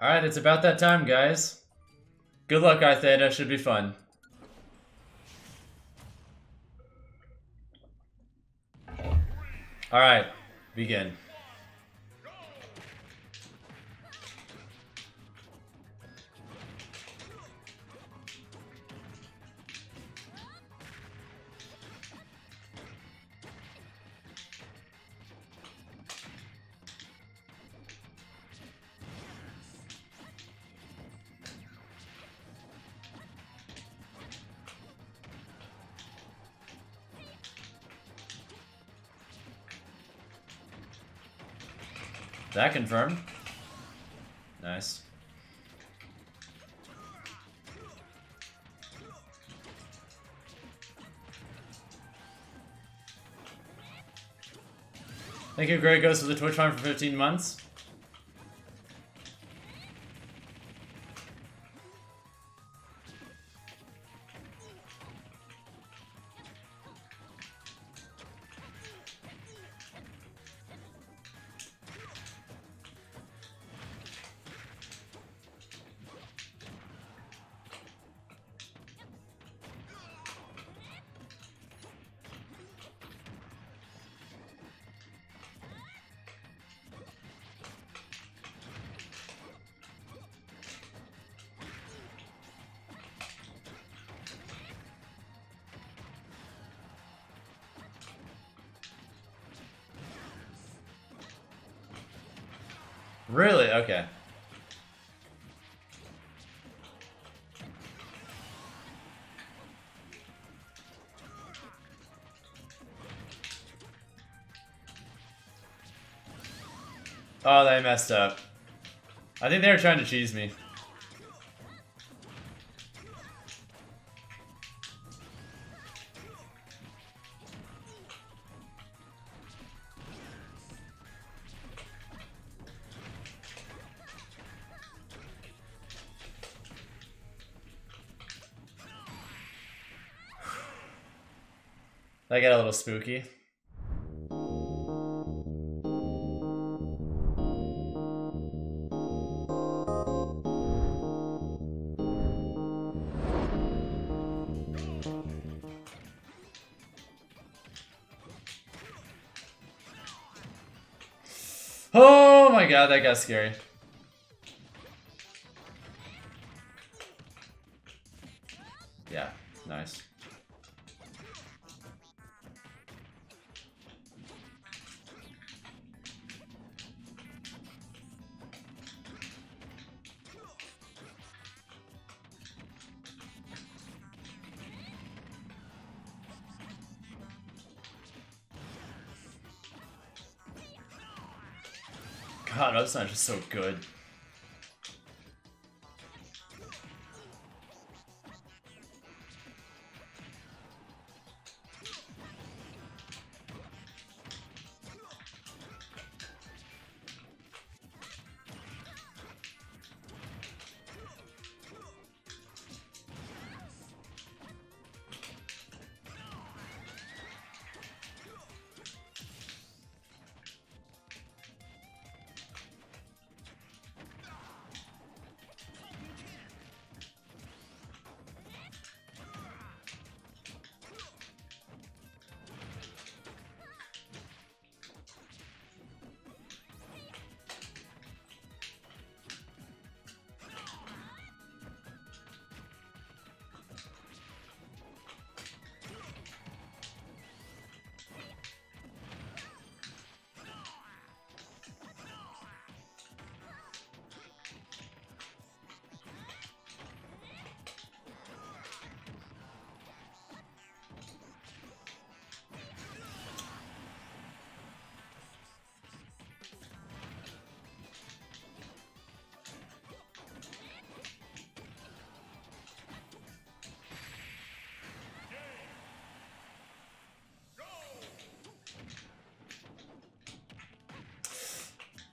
Alright, it's about that time, guys. Good luck, iTheta. Should be fun. Alright, begin. That confirmed. Nice. Thank you, Greg Goes for the Twitch Prime for 15 months. Really? Okay. Oh, they messed up. I think they were trying to cheese me. That got a little spooky. Oh my god, that got scary. God, that's not just so good.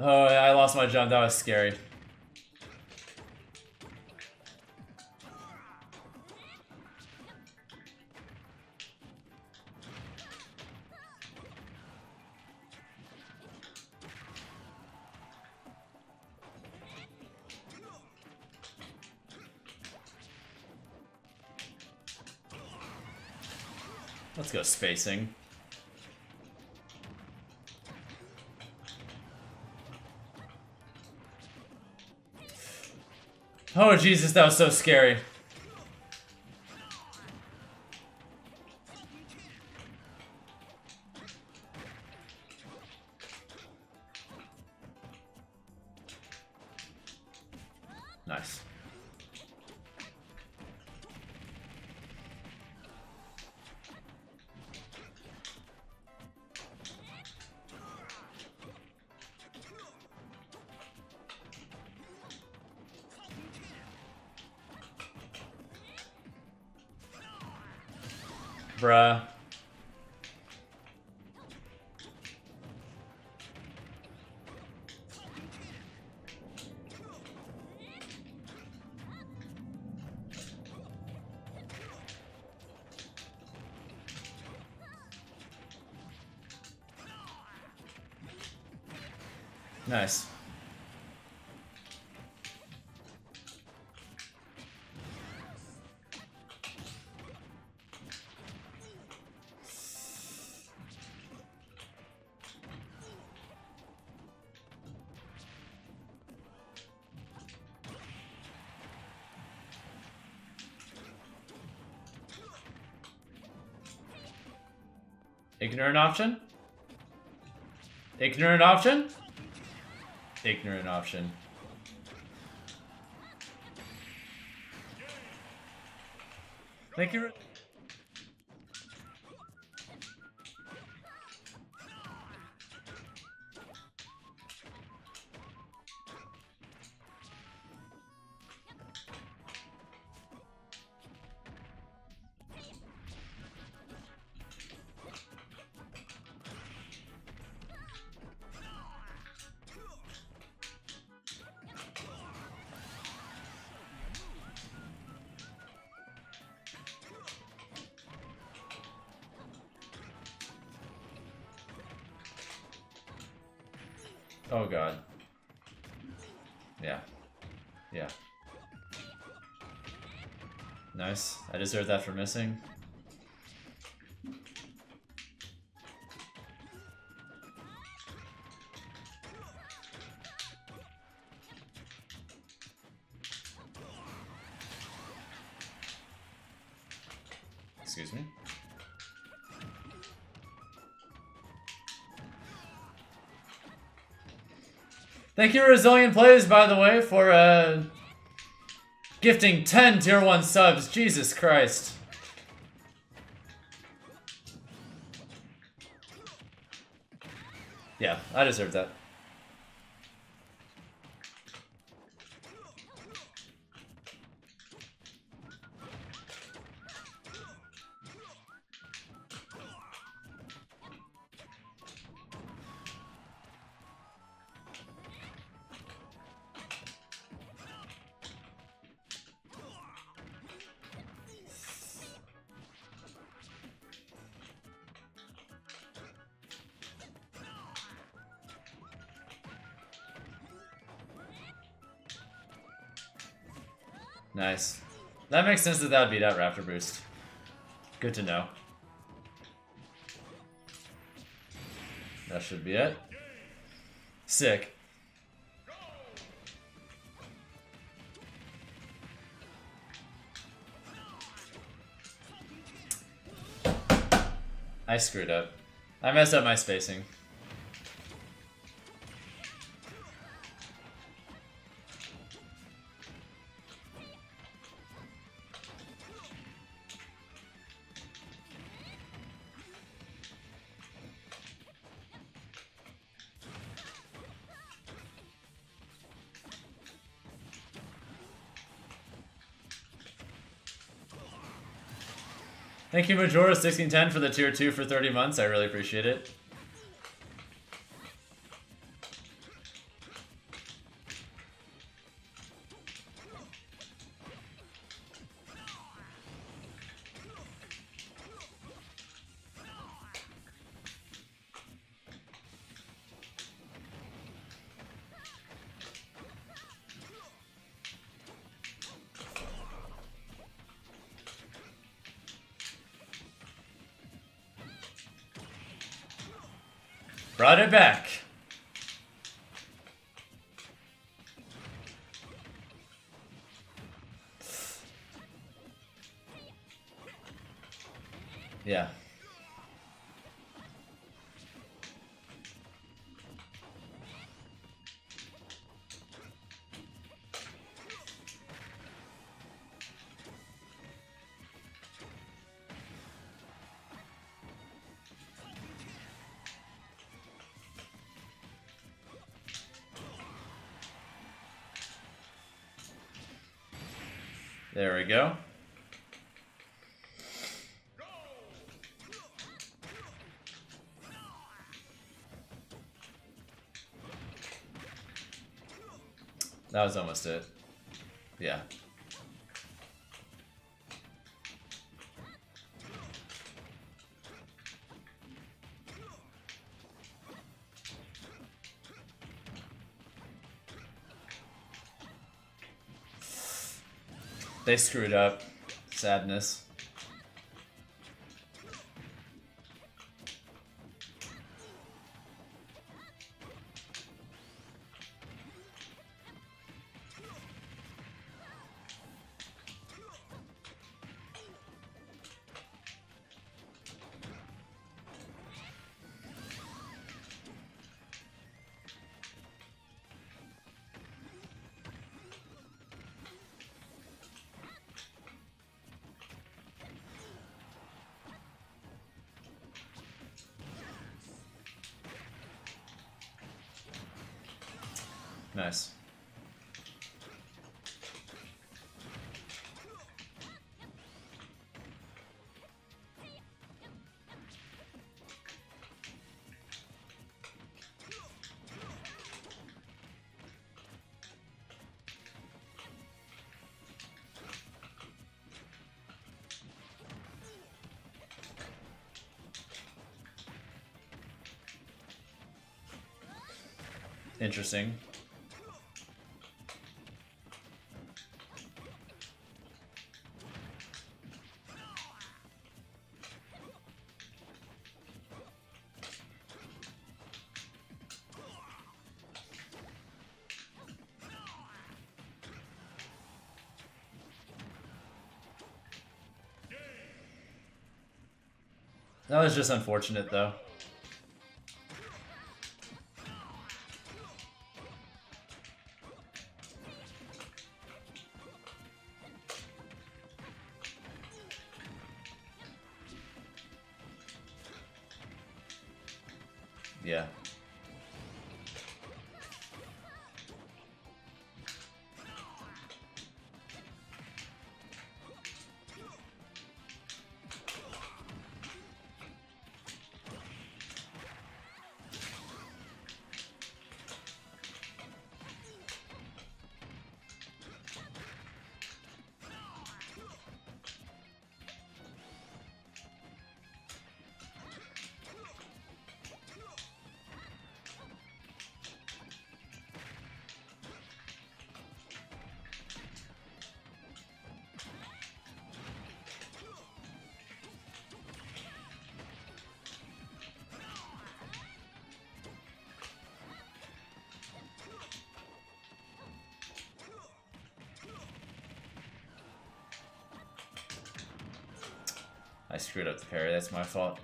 Oh, I lost my jump. That was scary. Let's go spacing. Oh, Jesus, that was so scary. Bruh. Nice. Ignorant option? Ignorant option? Ignorant option. Thank you. Oh god. Yeah. Yeah. Nice. I deserve that for missing. Excuse me. Thank you, Resilient Plays, by the way, for uh, gifting 10 tier 1 subs. Jesus Christ. Yeah, I deserve that. Nice. That makes sense that that would be that Raptor Boost. Good to know. That should be it. Sick. I screwed up. I messed up my spacing. Thank you, Majora1610, for the tier 2 for 30 months. I really appreciate it. Brought it back. There we go. That was almost it. Yeah. They screwed up. Sadness. Nice. Interesting. That was just unfortunate, though. Yeah. I screwed up the parry, that's my fault.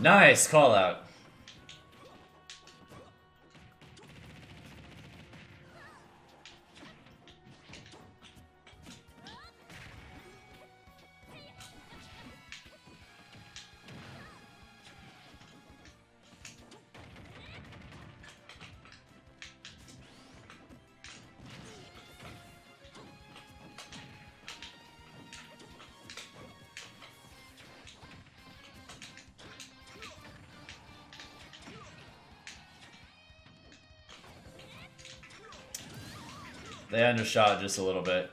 Nice call out. They undershot just a little bit.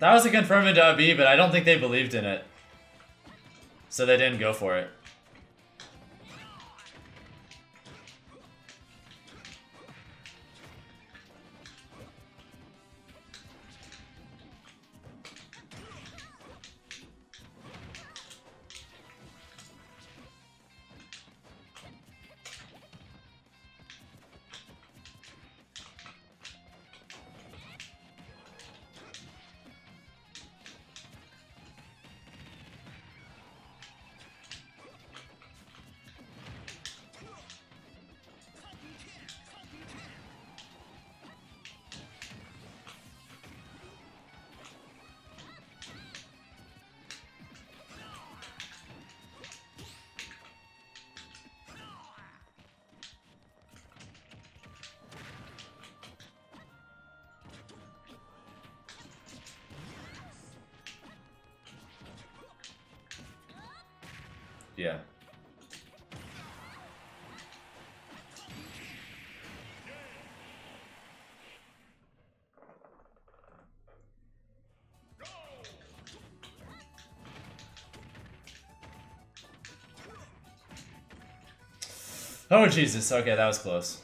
That was a confirmed B, but I don't think they believed in it. So they didn't go for it. Yeah. Oh, Jesus. Okay, that was close.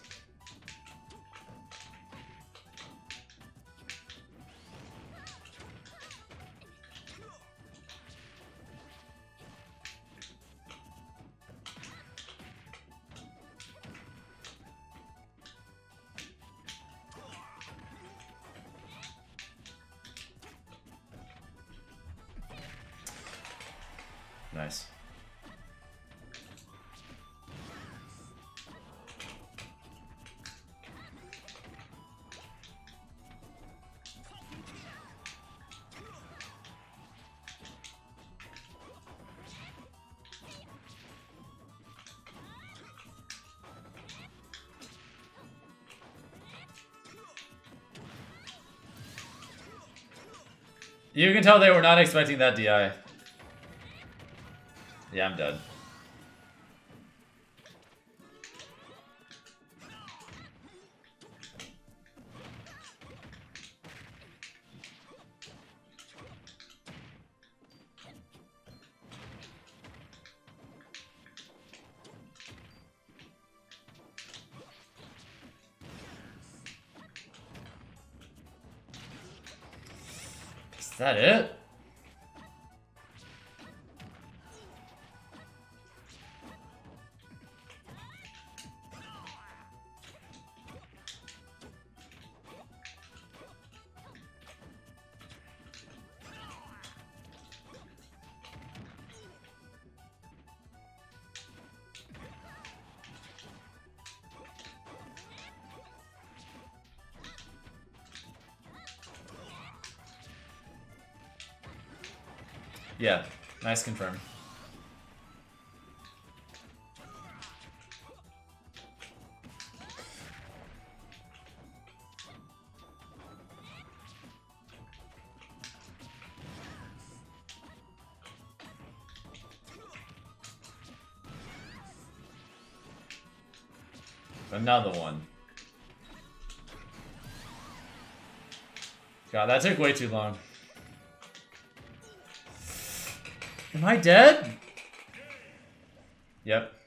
You can tell they were not expecting that DI. Yeah, I'm dead. That it? Yeah, nice confirm. Another one. God, that took way too long. Am I dead? Yep.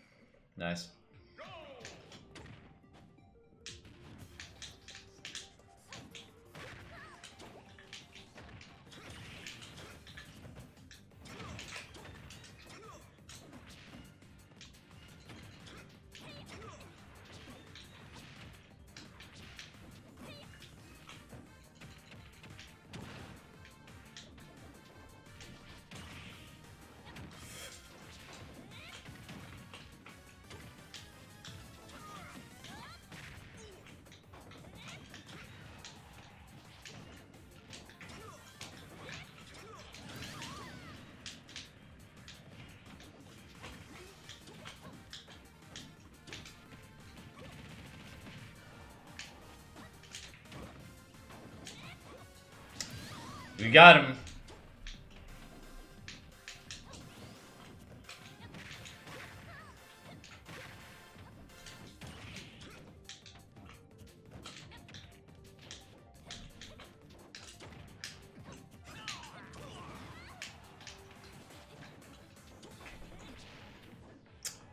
We got him.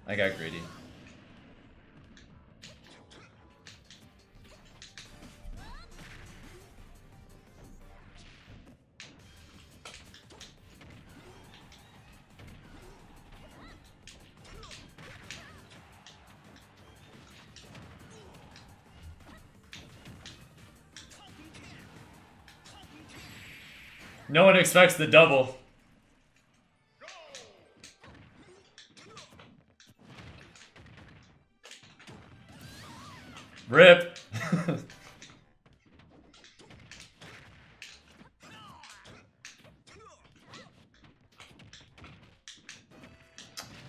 I got greedy. No one expects the double. Rip.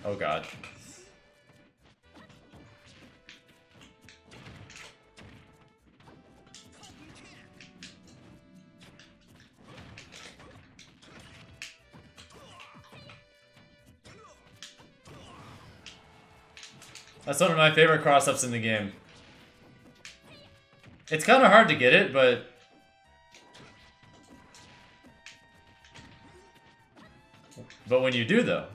oh god. That's one of my favorite cross-ups in the game. It's kind of hard to get it, but... But when you do, though...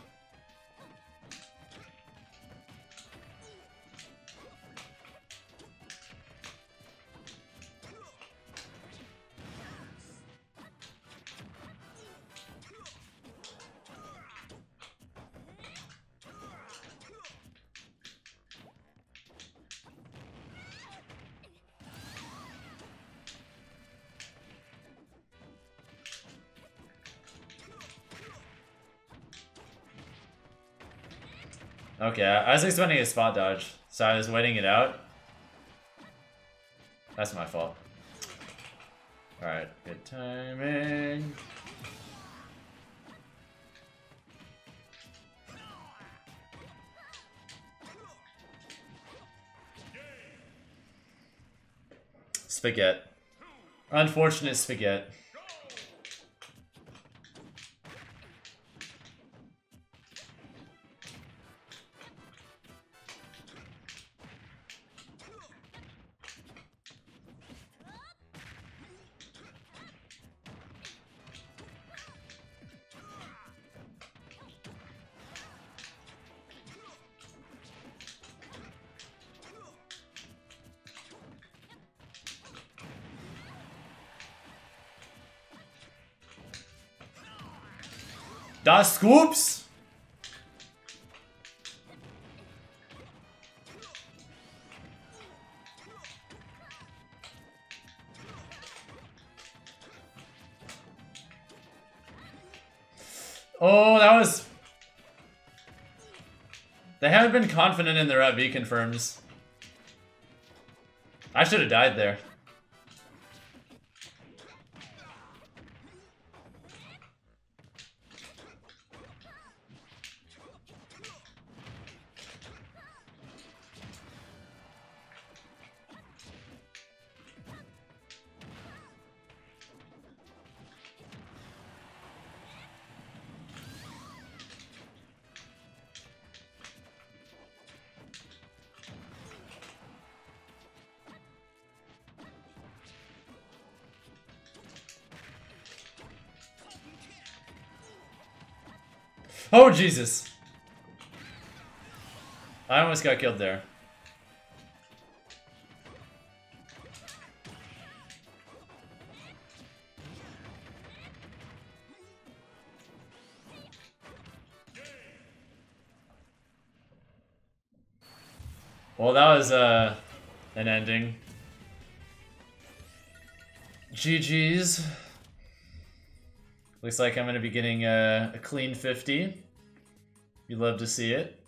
Okay, uh, I was expecting a spot dodge, so I was waiting it out. That's my fault. Alright, good timing. Spaghetti. Unfortunate spaghetti. Das Scoops! Oh, that was... They haven't been confident in their B confirms. I should have died there. Oh, Jesus. I almost got killed there. Well, that was uh, an ending. GG's. Looks like I'm going to be getting a, a clean 50. You'd love to see it.